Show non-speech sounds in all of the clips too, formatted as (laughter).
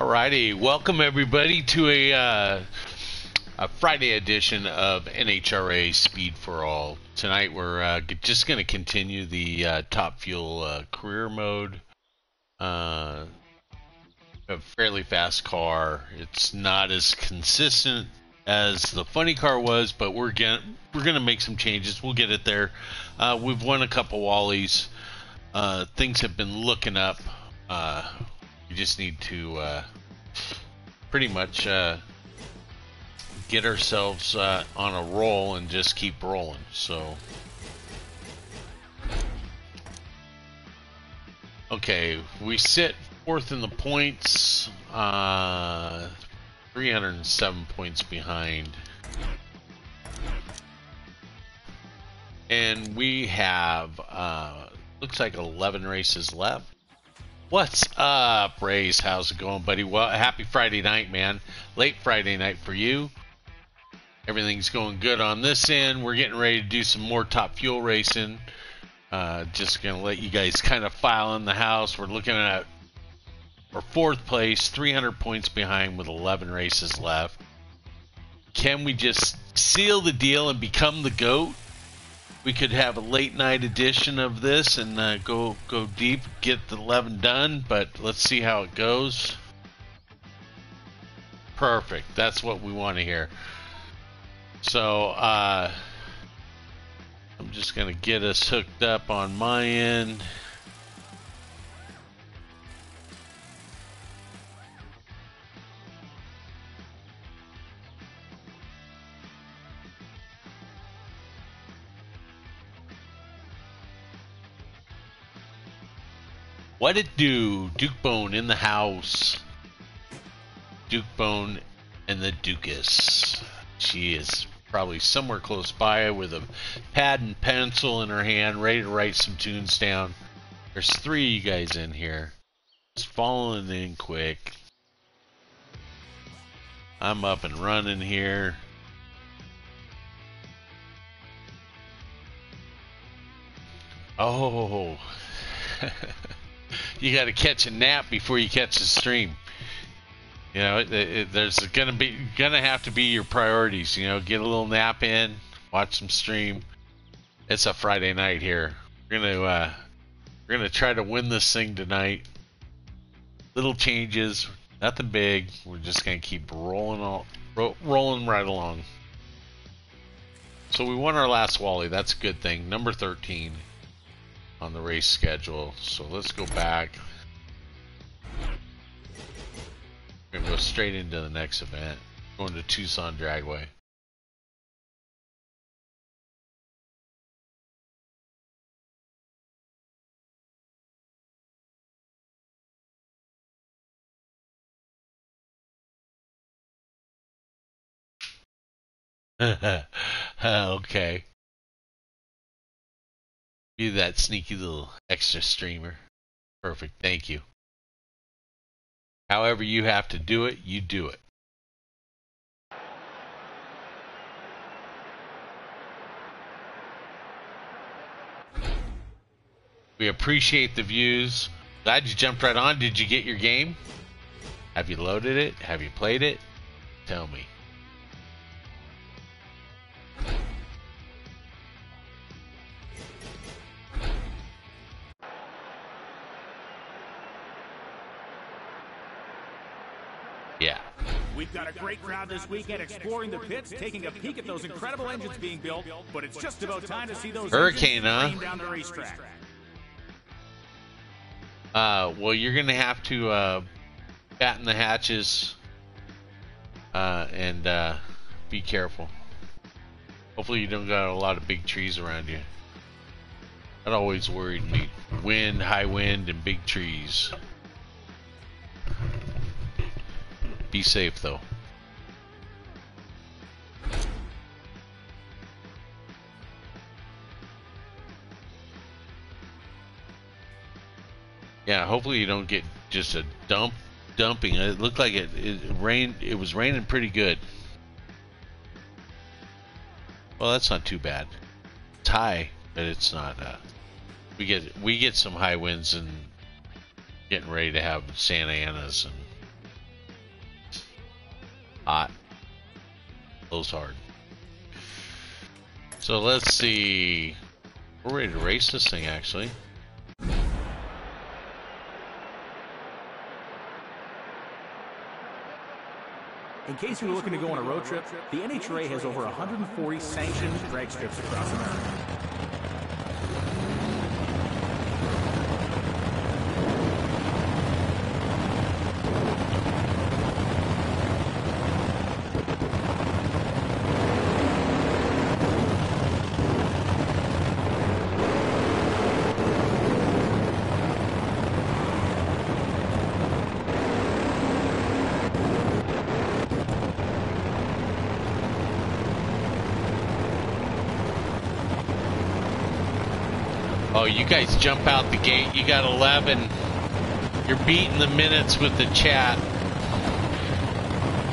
Alrighty, welcome everybody to a uh, a Friday edition of NHRA Speed for All. Tonight we're uh, just going to continue the uh, Top Fuel uh, career mode. Uh, a fairly fast car. It's not as consistent as the funny car was, but we're we're going to make some changes. We'll get it there. Uh, we've won a couple wallies. things have been looking up. We just need to pretty much uh, get ourselves uh, on a roll and just keep rolling. So, okay, we sit fourth in the points, uh, 307 points behind. And we have, uh, looks like 11 races left. What's up, Race? How's it going, buddy? Well, happy Friday night, man. Late Friday night for you. Everything's going good on this end. We're getting ready to do some more top fuel racing. Uh, just gonna let you guys kind of file in the house. We're looking at our fourth place, 300 points behind with 11 races left. Can we just seal the deal and become the GOAT? We could have a late night edition of this and uh, go go deep, get the eleven done. But let's see how it goes. Perfect. That's what we want to hear. So uh, I'm just gonna get us hooked up on my end. What it do? Duke Bone in the house. Duke Bone and the Dukeess. She is probably somewhere close by with a pad and pencil in her hand, ready to write some tunes down. There's three of you guys in here. Just falling in quick. I'm up and running here. Oh. (laughs) you got to catch a nap before you catch the stream. You know, it, it, there's gonna be gonna have to be your priorities. You know, get a little nap in, watch some stream. It's a Friday night here. We're gonna uh, we're gonna try to win this thing tonight. Little changes, nothing big. We're just gonna keep rolling all, ro- rolling right along. So we won our last Wally. That's a good thing. Number 13 on the race schedule. So let's go back. We're go straight into the next event. Going to Tucson Dragway. (laughs) okay. That sneaky little extra streamer. Perfect. Thank you. However you have to do it, you do it. We appreciate the views. Glad you jumped right on. Did you get your game? Have you loaded it? Have you played it? Tell me. A great crowd this weekend exploring the pits, taking a peek at those incredible engines being built, but it's just about time to see those Hurricane, huh? down the racetrack. Uh, well, you're going to have to uh, batten the hatches uh, and uh, be careful. Hopefully, you don't got a lot of big trees around you. That always worried me. Wind, high wind, and big trees. Be safe, though. Yeah, hopefully you don't get just a dump dumping. It looked like it, it rained. It was raining pretty good. Well, that's not too bad. It's high, but it's not. Uh, we get we get some high winds and getting ready to have Santa Anas and Hot. Blows hard. So let's see. We're ready to race this thing actually. In case you're looking to go on a road trip, the NHRA has over 140 sanctioned drag strips across America. Oh, you guys jump out the gate. You got 11. You're beating the minutes with the chat.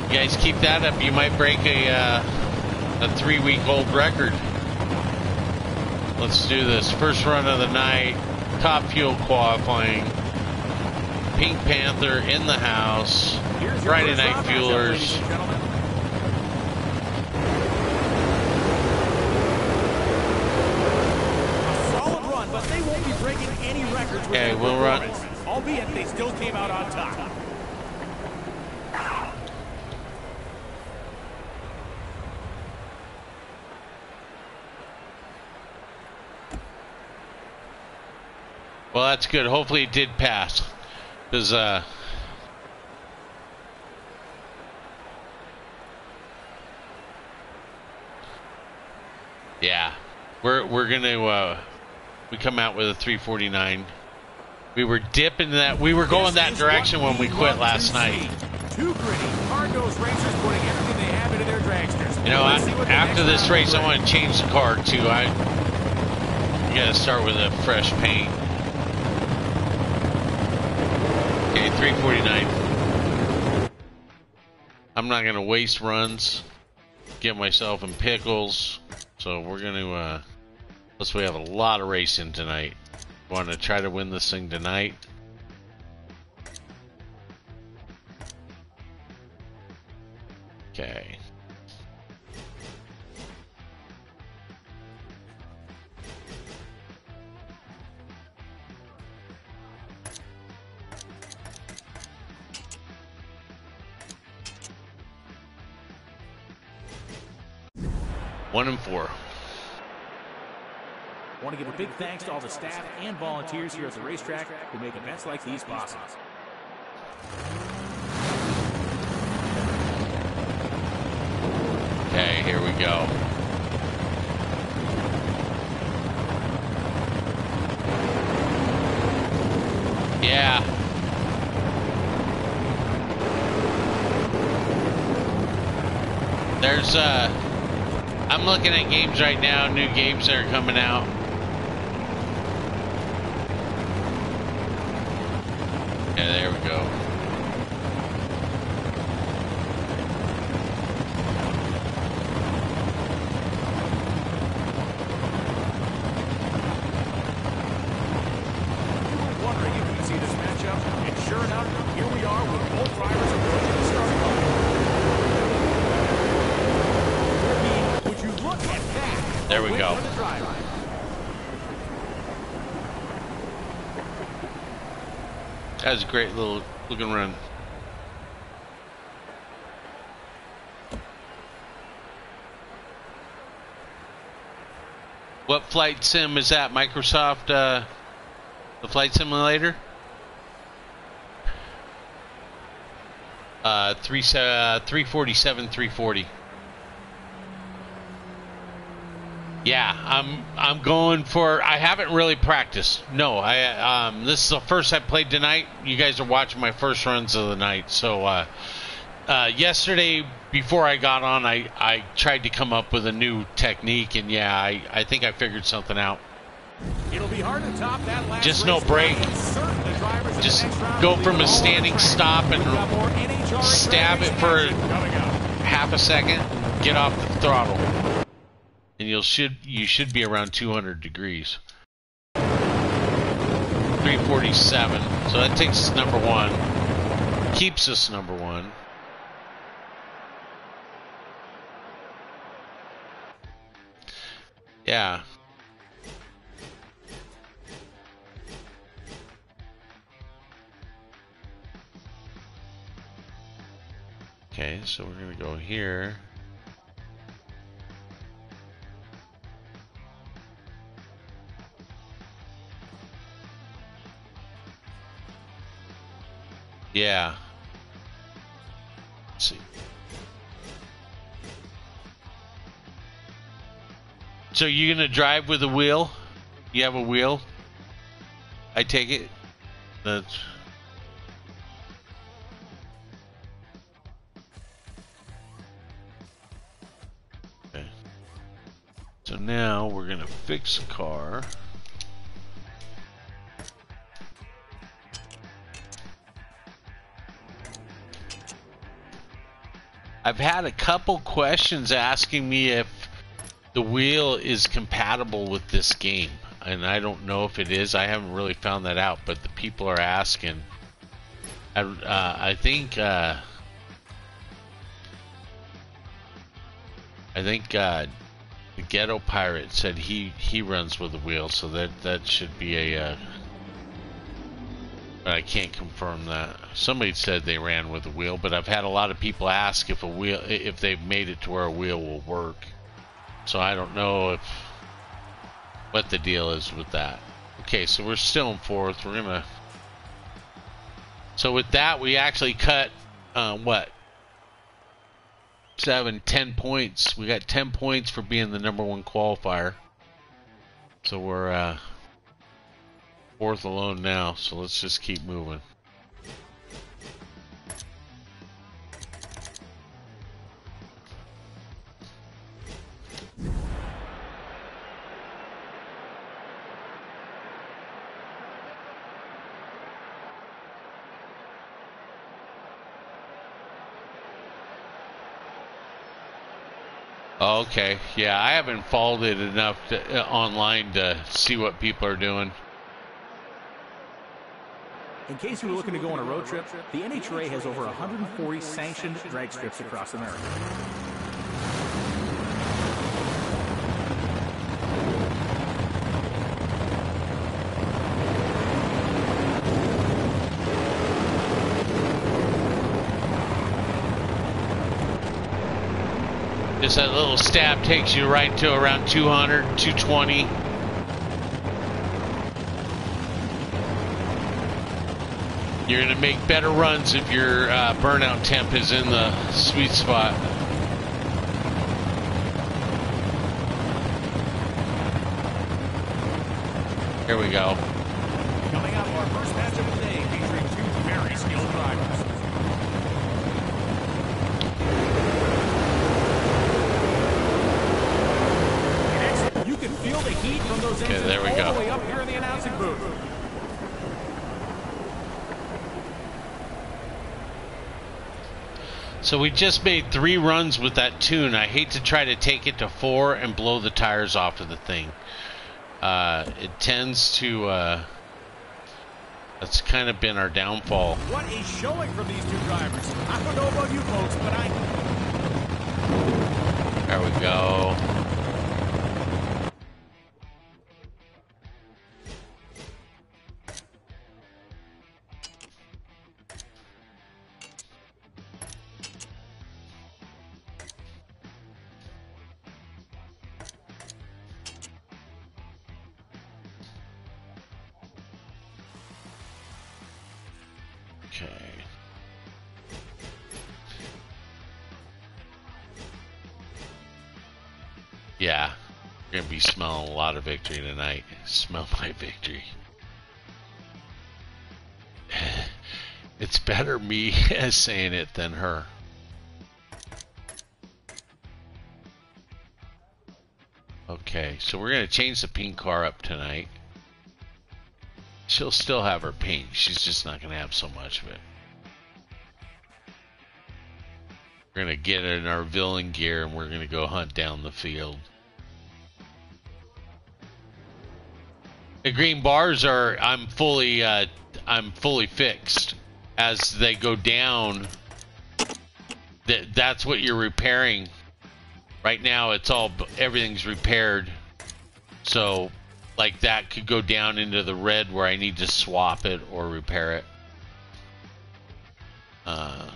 You guys keep that up. You might break a uh, a three week old record. Let's do this. First run of the night. Top fuel qualifying. Pink Panther in the house. Friday night fuelers. and gentlemen. A solid run, but they won't be breaking any records with Okay, we'll run. Albeit they still came out on top. Well, that's good. Hopefully it did pass. Because, uh, yeah, we're, we're going to, uh, we come out with a 349. We were dipping that, we were going that direction when we quit last to night. Two gritty, hard-nosed racers putting everything they have into their dragsters. You know, I, see what the after this race, I want to change the car too. I, you gotta start with a fresh paint. Okay, 349. I'm not gonna waste runs, get myself in pickles. So we're gonna, uh, plus we have a lot of racing tonight. Want to try to win this thing tonight. Okay. One and four. Want to give a big thanks to all the staff and volunteers here at the racetrack who make events like these possible. Okay, here we go. Yeah. There's uh I'm looking at games right now, new games that are coming out. There we go. Wondering if you can see this matchup, and sure enough, here we are with both drivers approaching the starting line. Ricky, Would you look at that? There we Win go. for the driver. That was a great little looking run. What flight sim is that? Microsoft, uh, the flight simulator? Uh, three, uh, 347, 340. Yeah, I'm I'm going for. I haven't really practiced. No, I um this is the first I played tonight. You guys are watching my first runs of the night. So uh, uh, yesterday before I got on, I I tried to come up with a new technique, and yeah, I I think I figured something out. It'll be hard to top that last Just no break. but I'm certain the drivers in the Just go from a standing stop and We've got more NHRA stab it for- action coming up. Half a second, get off the throttle, and you'll should you should be around 200 degrees. 347. So that takes us number one. Keeps us number one. Yeah. Okay, so we're going to go here. Yeah. Let's see. So you're gonna drive with a wheel? You have a wheel? I take it. That's. Okay. So now we're gonna fix the car. I've had a couple questions asking me if the wheel is compatible with this game, and I don't know if it is. I haven't really found that out, but the people are asking. I, uh, I think uh, I think uh, the Ghetto Pirate said he he runs with the wheel, so that that should be a. I can't confirm that. Somebody said they ran with a wheel, but I've had a lot of people ask if a wheel if they've made it to where a wheel will work. So I don't know if what the deal is with that. Okay, so we're still in fourth. We're gonna. So with that, we actually cut uh, what seven, ten points. We got ten points for being the number one qualifier. So we're uh, fourth alone now. So let's just keep moving. Okay, yeah, I haven't followed it enough to, uh, online to see what people are doing. In case you were looking to go on a road trip, the NHRA has over 140 sanctioned drag strips across America. Just that little stab takes you right to around 200, 220. You're going to make better runs if your uh, burnout temp is in the sweet spot. Here we go. Coming up, our first match of the day featuring two very skilled drivers. You can feel the heat from those Okay, there we go. the way up here in the announcing booth. So we just made three runs with that tune. I hate to try to take it to four and blow the tires off of the thing. Uh, it tends to. Uh, that's kind of been our downfall. What is showing from these two drivers? I don't know about you folks, but I There we go. Yeah, you're gonna be smelling a lot of victory tonight. Smell my victory. (sighs) It's better me (laughs) saying it than her. Okay, so we're gonna change the pink car up tonight. She'll still have her pink. She's just not gonna have so much of it. We're gonna get in our villain gear and we're gonna go hunt down the field. The green bars are I'm fully uh, I'm fully fixed. As they go down, that that's what you're repairing. Right now, it's all everything's repaired. So, like that could go down into the red where I need to swap it or repair it. Uh,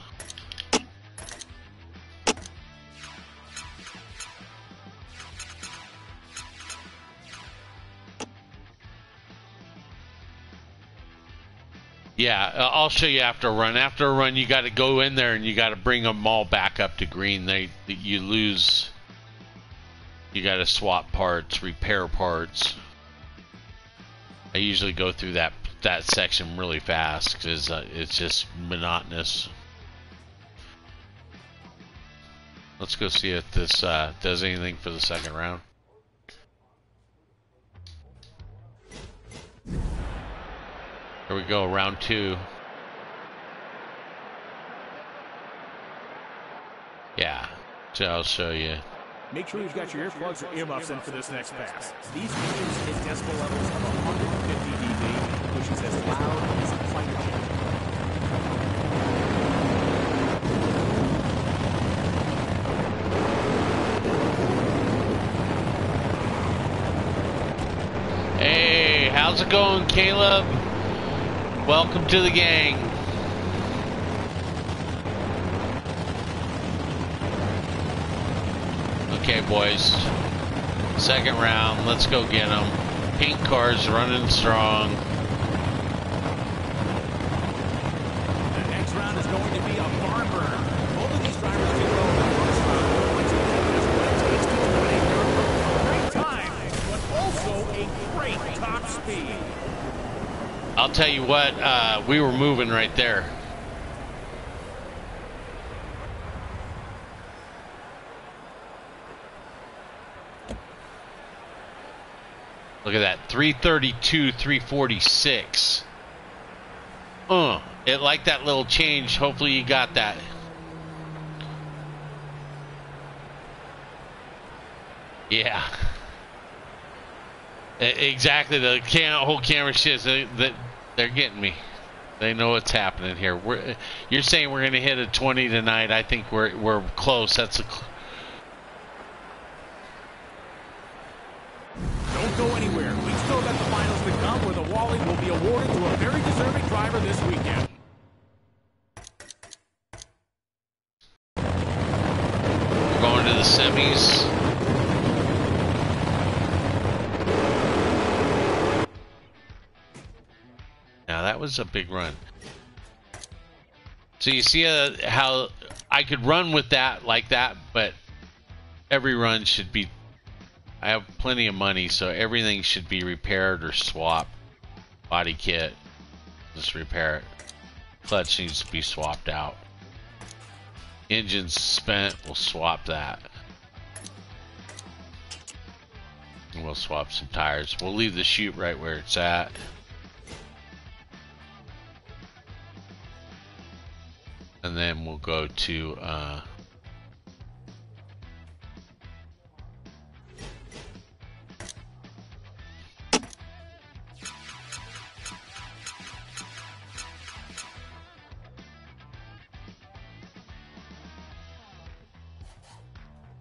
Yeah, uh, I'll show you after a run. After a run, you got to go in there and you got to bring them all back up to green. They you lose. You got to swap parts, repair parts. I usually go through that that section really fast because uh, it's just monotonous. Let's go see if this uh, does anything for the second round. Here we go, round two. Yeah, so I'll show you. Make sure you've got your earplugs or earmuffs in for this next pass. These speakers hit decibel levels of 150 dB, which is as loud as a fighter jet. Hey, how's it going, Caleb? Welcome to the gang. Okay, boys. Second round. Let's go get them. Pink cars running strong. The next round is going to be a barn burner. Both of these drivers did well in the first round. Once again, that's what it takes to dominate Europe. Great time, but also a great top speed. I'll tell you what, uh, we were moving right there. Look at that, 332, 346. Uh, it like that little change. Hopefully you got that. Yeah. Exactly. The whole camera shit. They, they, they're getting me. They know what's happening here. We're, you're saying we're going to hit a 20 tonight. I think we're we're close. That's a. Cl- Don't go anywhere. We've still got the finals to come where the Wally will be awarded to a very deserving driver this weekend. we're going to the semis. Was a big run. So you see uh, how I could run with that like that, but every run should be. I have plenty of money, so everything should be repaired or swapped. Body kit, just repair it. Clutch needs to be swapped out. Engine's spent, we'll swap that. And we'll swap some tires. We'll leave the chute right where it's at. And then we'll go to uh,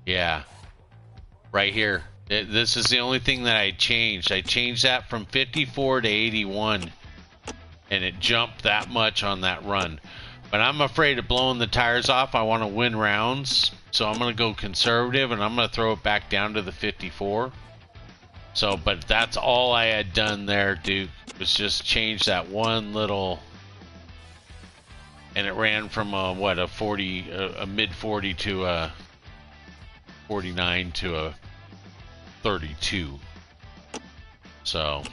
Yeah. Right here. Th- This is the only thing that I changed. I changed that from 54 to 81. And it jumped that much on that run. But I'm afraid of blowing the tires off. I want to win rounds. So I'm going to go conservative and I'm going to throw it back down to the 54. So, but that's all I had done there, Duke, was just change that one little. And it ran from a, what, a 40, a, a mid 40 to a 49 to a 32. So,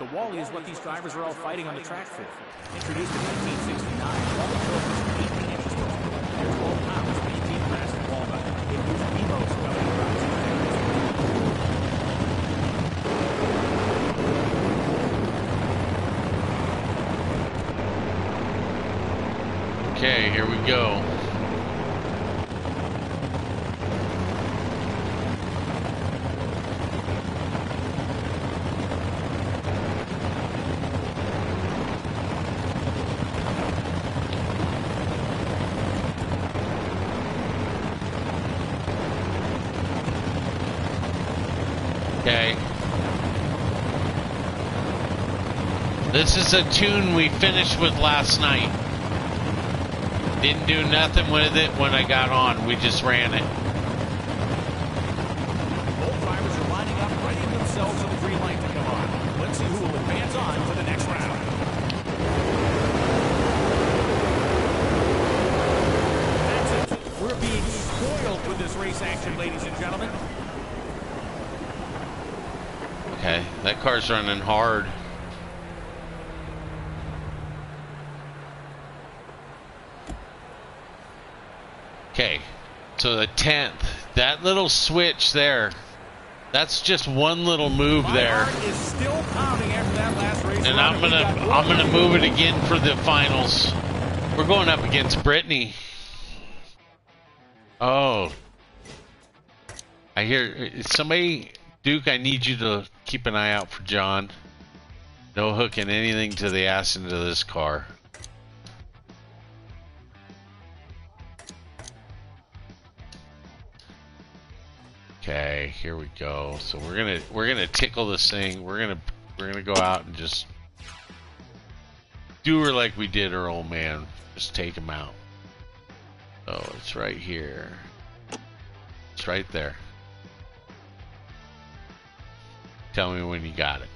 The Wally is what these drivers are all fighting on the track for. Introduced in 1969, Wally trophies are 18 inches tall. They're 12 pounds, 18 plastic walnut. It gives the most spelling prize. okay, here we go. Okay. This is a tune we finished with last night. Didn't do nothing with it when I got on. We just ran it. Both drivers are lining up, readying themselves for the green light to come on. Let's see who will advance on to the next round. That's it. We're being spoiled with this race action, ladies and gentlemen. Okay, that car's running hard. Okay, so the 10th, that little switch there, that's just one little move there. heart is still pounding after that last race. And I'm gonna I'm gonna move it again for the finals. We're going up against Brittany. Oh. I hear somebody Duke, I need you to keep an eye out for John. No hooking anything to the ass into this car. Okay, here we go. So we're gonna we're gonna tickle this thing. We're gonna we're gonna go out and just do her like we did her old man. Just take him out. Oh, it's right here. It's right there. Tell me when you got it.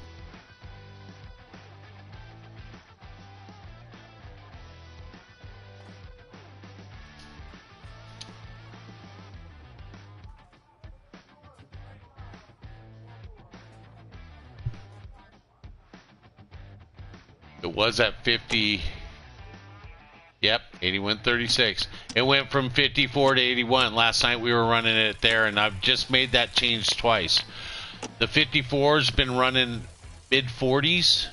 Was at 50. Yep, 8136. It went from 54 to 81. Last night we were running it there, and I've just made that change twice. The 54's been running mid 40s,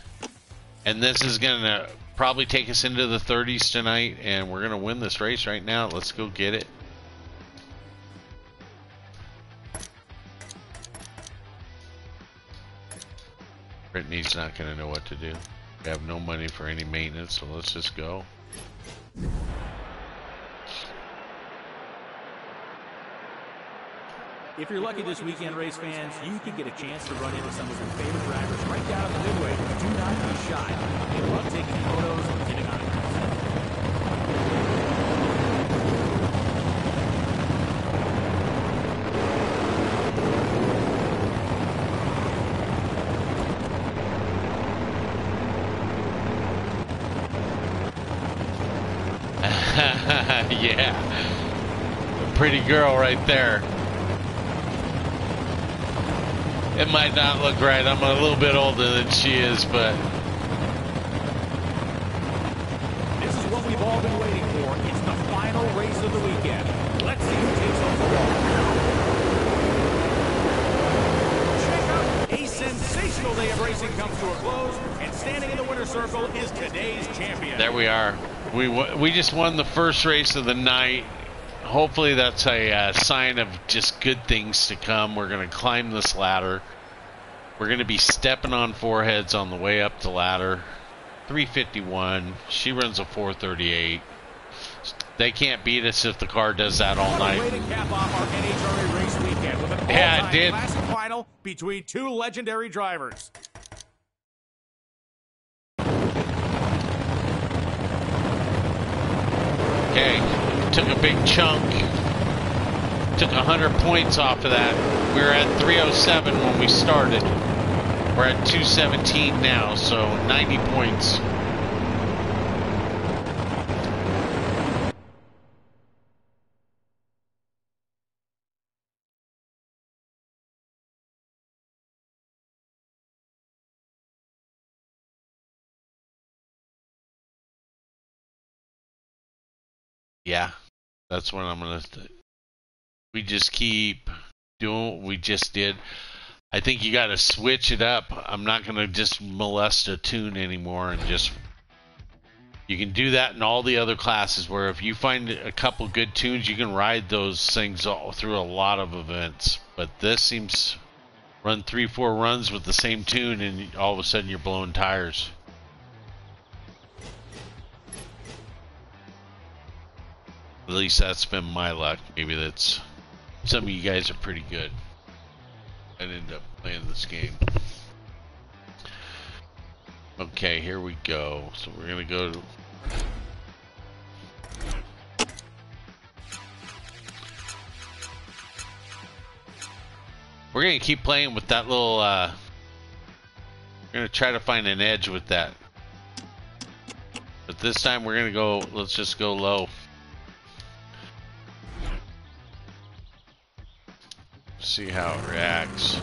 and this is going to probably take us into the 30s tonight, and we're going to win this race right now. Let's go get it. Brittany's not going to know what to do. We have no money for any maintenance, so let's just go. If you're lucky this weekend, race fans, you could get a chance to run into some of your favorite drivers right down the midway. Do not be shy. They love taking photos and getting autographs. (laughs) yeah. A Pretty girl right there. It might not look right. I'm a little bit older than she is, but This is what we've all been waiting for. It's the final race of the weekend. Let's see who takes home the ball. Check out a sensational day of racing comes to a close, and standing in the winner's circle is today's champion. there we are. We we just won the first race of the night. Hopefully that's a uh, sign of just good things to come. We're going to climb this ladder. We're going to be stepping on foreheads on the way up the ladder. 351. She runs a 438. They can't beat us if the car does that all What a way night. to cap off our NHRA race weekend with an Yeah, it did. classic final between two legendary drivers. Took a big chunk. Took 100 points off of that. We were at 307 when we started. We're at 217 now, so 90 points. Yeah, that's what I'm gonna. We just keep doing what we just did. I think you got to switch it up. I'm not gonna just molest a tune anymore and just. You can do that in all the other classes where if you find a couple good tunes, you can ride those things all through a lot of events. But this seems run three, four runs with the same tune, and all of a sudden you're blowing tires. At least that's been my luck. Maybe that's some of you guys are pretty good. I end up playing this game. Okay, here we go. So we're gonna go to We're gonna keep playing with that little uh we're gonna try to find an edge with that. But this time we're gonna go let's just go low. See how it reacts.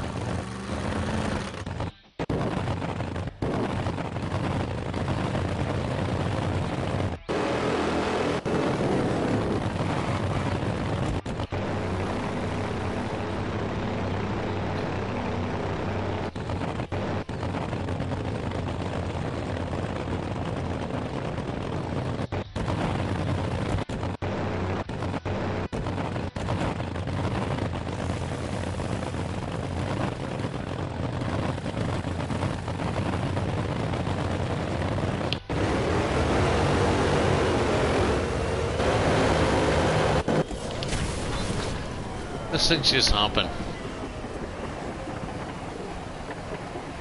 This thing's just humping.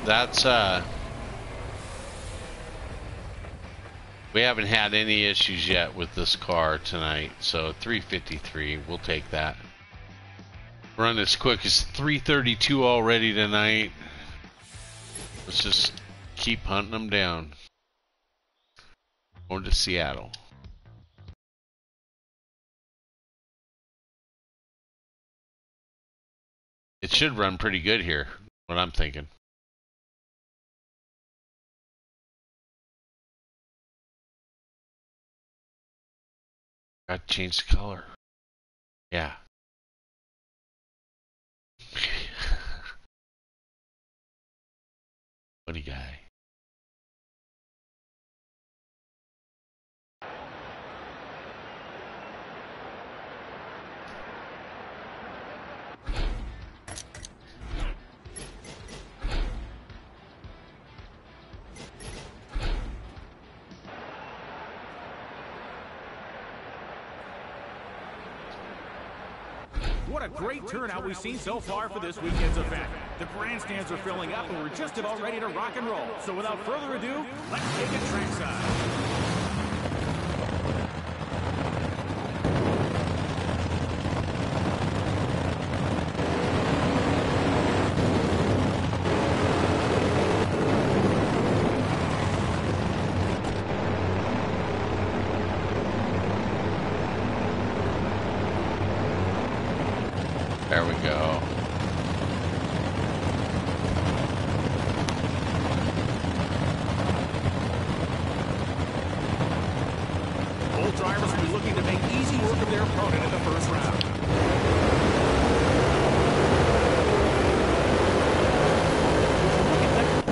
That's, uh... We haven't had any issues yet with this car tonight, so 353, we'll take that. Run as quick as 332 already tonight. Let's just keep hunting them down. Going to Seattle. It should run pretty good here, what I'm thinking. Got to change the color. Yeah. (laughs) Funny guy. What a great turnout we've seen so far for this weekend's event. The grandstands are filling up and we're just about ready to rock and roll. So without further ado, let's take it trackside. There we go. Both drivers will be looking to make easy work of their opponent in the first round.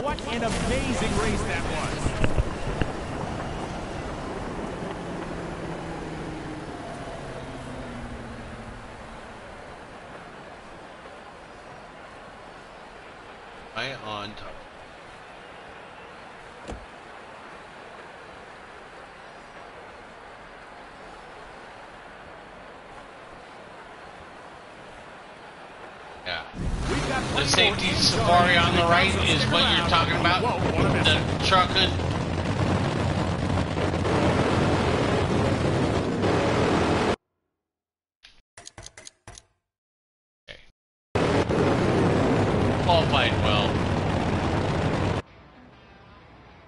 What an amazing race that was. I on top. Yeah. We've got The safety safari on the right is what you're talking about. The truck.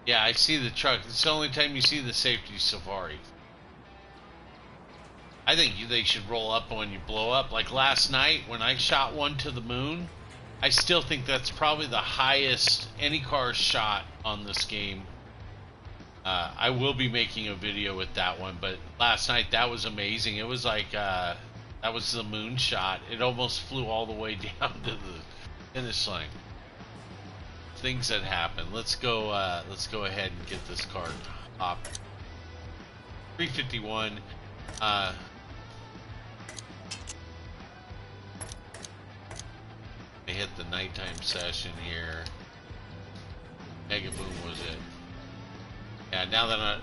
Yeah, I see the truck. It's the only time you see the safety safari. I think you- they should roll up when you blow up. Like last night when I shot one to the moon, I still think that's probably the highest any car shot on this game. Uh, I will be making a video with that one, but last night that was amazing. It was like uh, that was the moon shot. It almost flew all the way (laughs) down to the finish line. Things that happen. Let's go. Uh, let's go ahead and get this car top. 351. Hit the nighttime session here. Mega Boom was it. Yeah, now that I,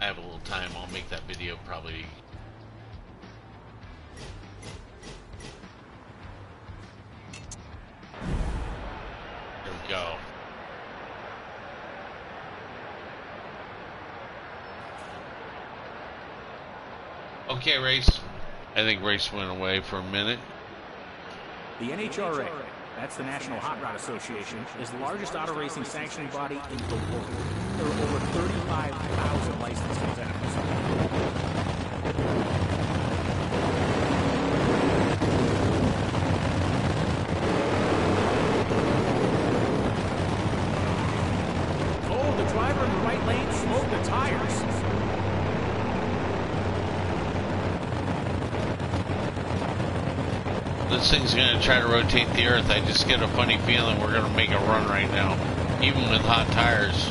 I have a little time, I'll make that video probably. There we go. Okay, race. I think race went away for a minute. The NHRA, that's the National Hot Rod Association, is the largest auto racing sanctioning body in the world. There are over 35,000 licensed This thing's gonna try to rotate the earth. I just get a funny feeling we're gonna make a run right now, even with hot tires.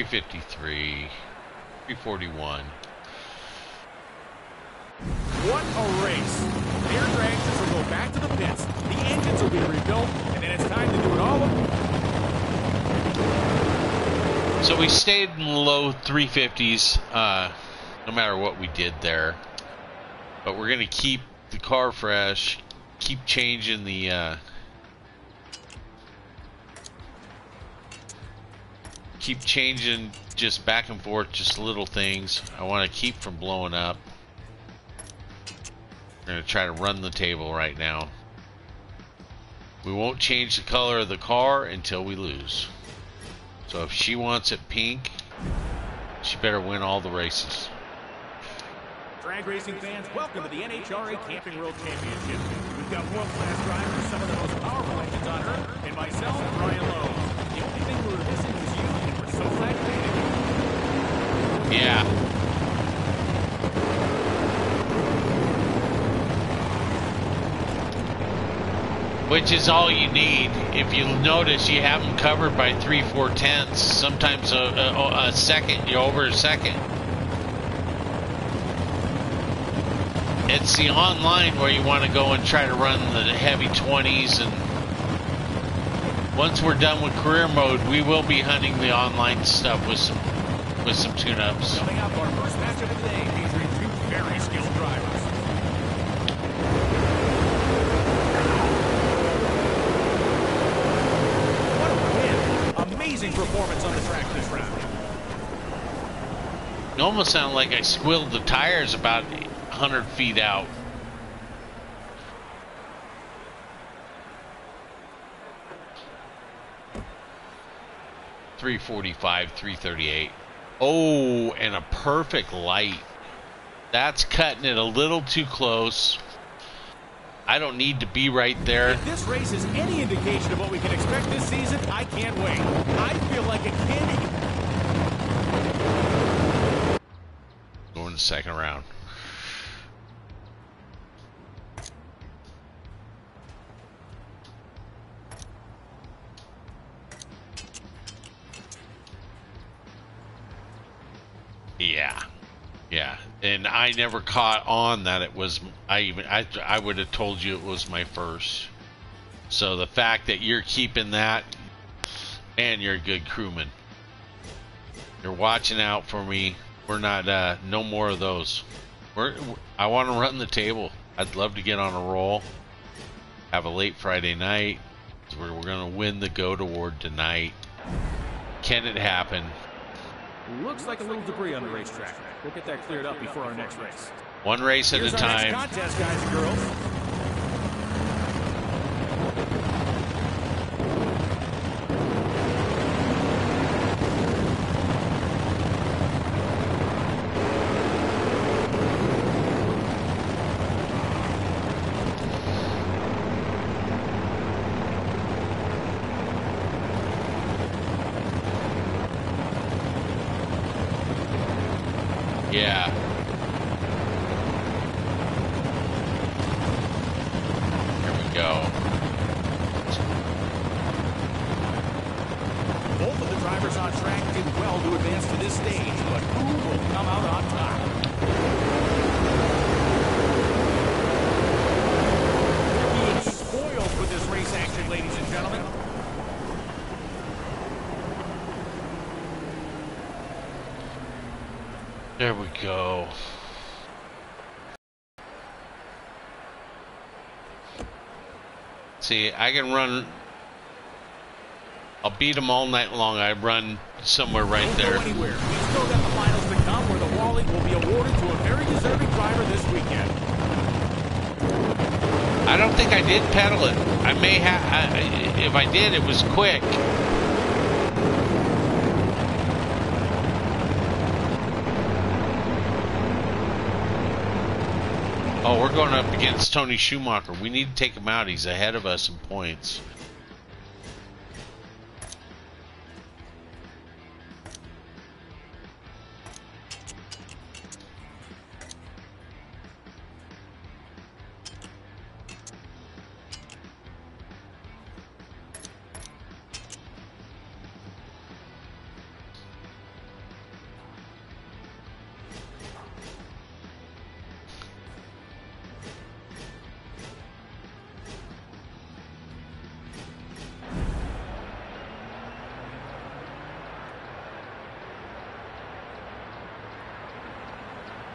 353, 341. What a race! Air drag will go back to the pits, the engines will be rebuilt, and then it's time to do it all over. So we stayed in low 350s, uh, no matter what we did there. But we're going to keep the car fresh, keep changing the... Uh, keep changing just back and forth, just little things. I want to keep from blowing up. We're gonna try to run the table right now. We won't change the color of the car until we lose. So if she wants it pink, she better win all the races. Drag racing fans, welcome to the NHRA Camping World Championship. We've got world-class drivers, some of the most powerful engines on Earth, and myself, Brian Lohnes. Yeah. Which is all you need. If you notice, you have them covered by three, four tenths. Sometimes a, a, a second, you're over a second. It's the online where you want to go and try to run the heavy 20s and once we're done with career mode, we will be hunting the online stuff with some with some tune-ups. Coming up, our first match of the day featuring two very skilled drivers. What a win! Amazing performance on the track this round. It almost sounded like I squilled the tires about 100 feet out. Three forty-five, three thirty-eight. Oh, and a perfect light. That's cutting it a little too close. I don't need to be right there. If this race is any indication of what we can expect this season, I can't wait. I feel like a candy. Going to second round. Yeah. Yeah. And I never caught on that it was I even I I would have told you it was my first. So the fact that you're keeping that and you're a good crewman. You're watching out for me. We're not uh no more of those. We're I want to run the table. I'd love to get on a roll. Have a late Friday night. We're, we're going to win the goat award tonight. Can it happen? Looks like a little debris on the racetrack. We'll get that cleared up before our next race. One race at Here's a time. contest, guys and girls. Yeah. Here we go. Both of the drivers on track did did well to advance to this stage, but who will come out on top? They're being spoiled with this race action, ladies and gentlemen. There we go. See, I can run. I'll beat them all night long. I run somewhere right Don't there. go anywhere. We still got the finals to come where the Wally will be awarded to a very deserving driver this weekend. I don't think I did pedal it. I may have. If I did, it was quick. Oh, we're going up against Tony Schumacher. We need to take him out. He's ahead of us in points.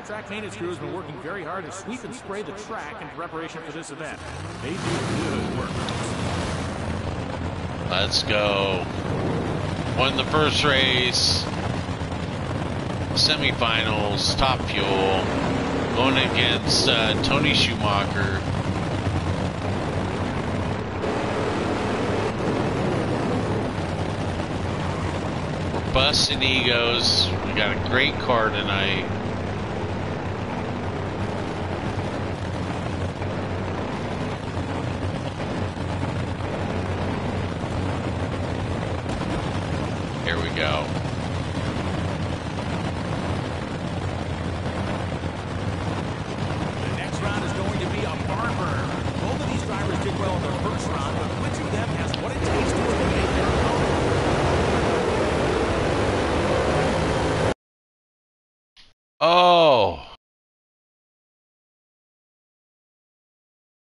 Track maintenance crew has been working very hard to sweep and spray the track in preparation for this event. They do good work. Let's go. Won the first race. Semifinals, top fuel. Going against uh, Tony Schumacher. We're busting egos. We got a great car tonight.